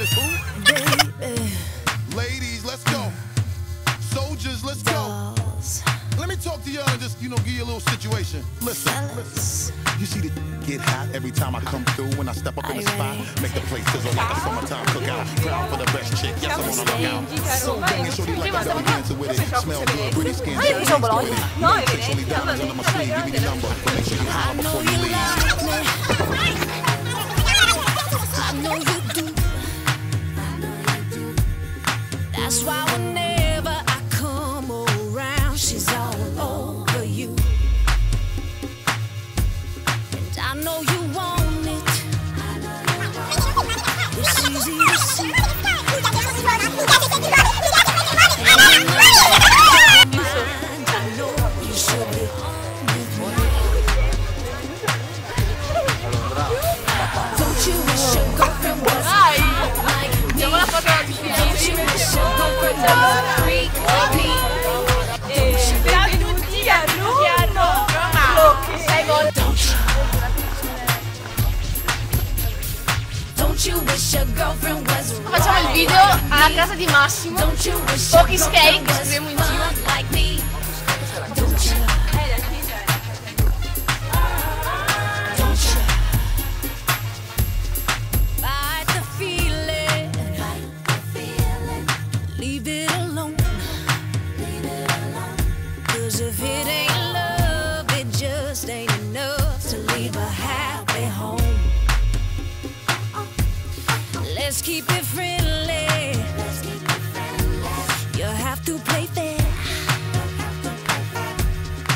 this who? Ladies, let's go. Soldiers, let's go. Let me talk to y'all and just, you know, give you a little situation. Listen, listen. You see the get hot every time I come through when I step up in the spot. Make the place sizzle like a summertime cookout. Ground for the best chick. Yes, I'm on the lookout. So banging, shorty like I'm dancing with it. Smell good, pretty skin. Ah, io mi sono bologna. No, Sexually diamonds under my sleeve. Give me Facciamo il video alla casa di Massimo. Don't you wish your Pochi girlfriend skate, was scriviamo in Let's keep it friendly. You have to play fair.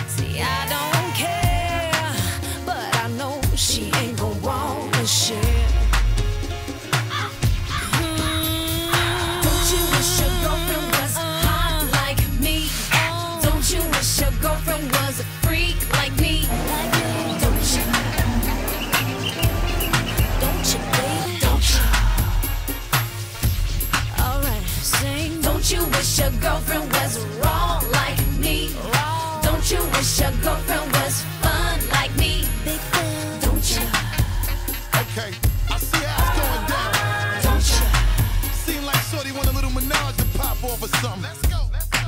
See, I don't care, but I know she menage to pop off or something. Let's go.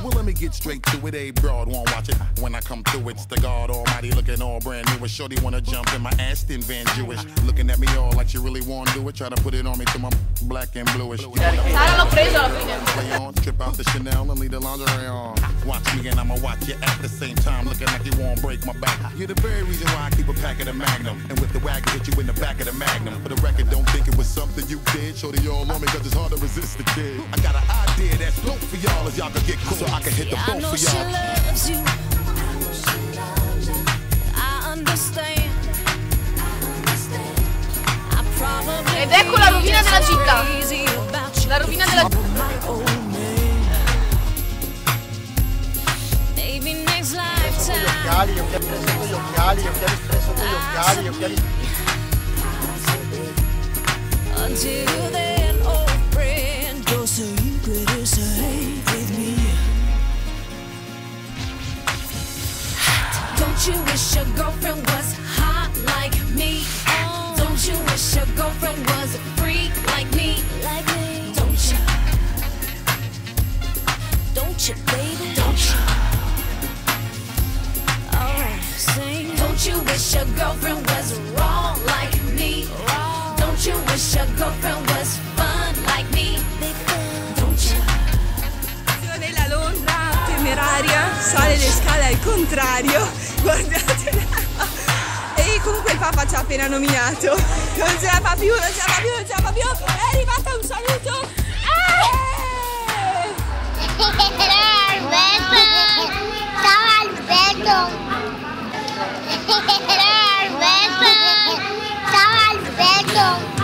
Well, let me get straight to it. A broad won't watch it. When I come through, it's the God Almighty looking all brand new. And Shorty wanna jump in my Aston Van Jewish. Looking at me all like she really wanna do it. Try to put it on me to my black and bluish. You Sara l'ho preso alla fine. Play on, trip out the Chanel and leave the lingerie on. Watch me and I'ma watch you at the same time, looking like you won't break my back. You're the very reason why I keep a pack of the Magnum. And with the wagon, hit you in the back of the Magnum. For the record, don't think it was something you did. Shorty all on me, cause it's hard to resist the kid. I got an idea that's dope for y'all as y'all can get cool. So I can hit the I boat know for she y'all. loves you. I understand. Ed ecco la rovina della città. you. La rovina della My Until then, old friend, is safe with me. Don't you wish your girlfriend was hot like me? Don't you wish your girlfriend was a freak like me? Like me? Don't you? Don't you, baby? your girlfriend was wrong like me? Don't you wish your girlfriend was fun like me? Don't? La Londra temeraria sale le scale al contrario, guardatela. E comunque il Papa ci ha appena nominato. Non ce la fa più, non ce la fa più, non ce la fa più. È arrivata un saluto. Ciao Alberto! Ciao Alberto! 안녕.